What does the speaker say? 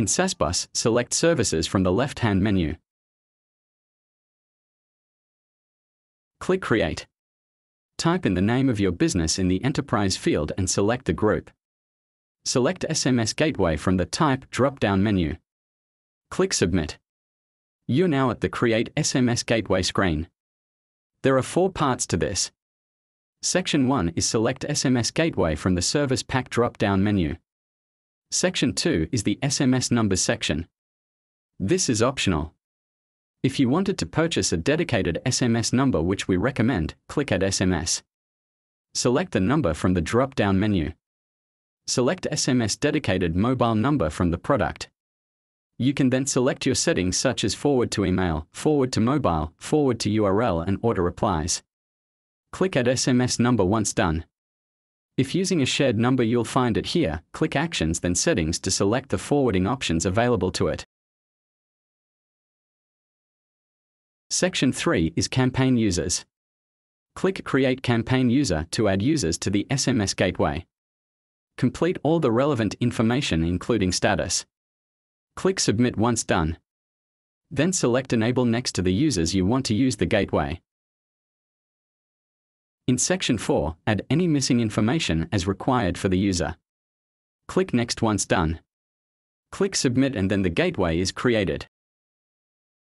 In SASBOSS, select Services from the left-hand menu. Click Create. Type in the name of your business in the Enterprise field and select the group. Select SMS Gateway from the Type drop-down menu. Click Submit. You're now at the Create SMS Gateway screen. There are four parts to this. Section 1 is Select SMS Gateway from the Service Pack drop-down menu. Section 2 is the SMS number section. This is optional. If you wanted to purchase a dedicated SMS number which we recommend, click Add SMS. Select the number from the drop-down menu. Select SMS dedicated mobile number from the product. You can then select your settings such as forward to email, forward to mobile, forward to URL and auto replies. Click Add SMS number once done. If using a shared number you'll find it here, click Actions then Settings to select the forwarding options available to it. Section 3 is Campaign Users. Click Create Campaign User to add users to the SMS gateway. Complete all the relevant information including status. Click Submit once done. Then select Enable next to the users you want to use the gateway. In Section 4, add any missing information as required for the user. Click Next once done. Click Submit and then the gateway is created.